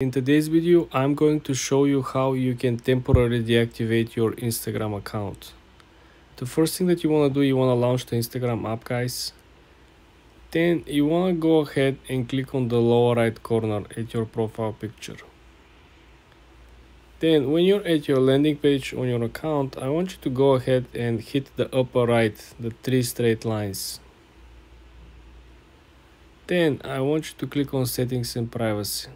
In today's video, I'm going to show you how you can temporarily deactivate your Instagram account. The first thing that you want to do, you want to launch the Instagram app, guys. Then you want to go ahead and click on the lower right corner at your profile picture. Then when you're at your landing page on your account, I want you to go ahead and hit the upper right, the three straight lines. Then I want you to click on settings and privacy.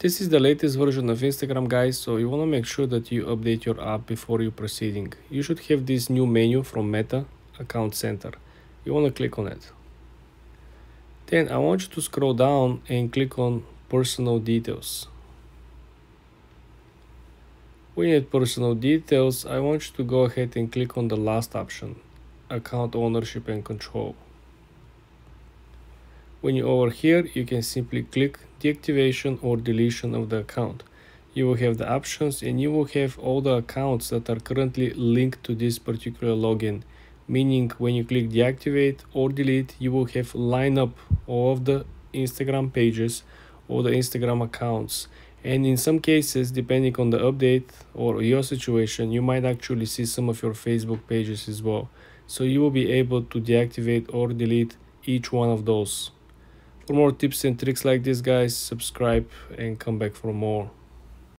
This is the latest version of Instagram guys, so you want to make sure that you update your app before you proceeding. You should have this new menu from Meta, Account Center. You want to click on it. Then I want you to scroll down and click on Personal Details. When you hit Personal Details, I want you to go ahead and click on the last option, Account Ownership and Control. When you're over here, you can simply click deactivation or deletion of the account. You will have the options and you will have all the accounts that are currently linked to this particular login. Meaning when you click deactivate or delete, you will have line up all of the Instagram pages or the Instagram accounts. And in some cases, depending on the update or your situation, you might actually see some of your Facebook pages as well. So you will be able to deactivate or delete each one of those. For more tips and tricks like this guys, subscribe and come back for more.